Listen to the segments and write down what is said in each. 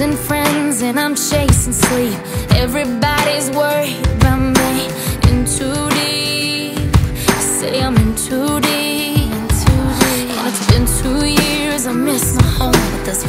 Losing friends and I'm chasing sleep. Everybody's worried about me. In too deep. I say I'm in too deep. And it's been two years, I miss my home. But there's a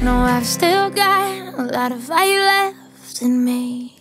No, I've still got a lot of fight left in me.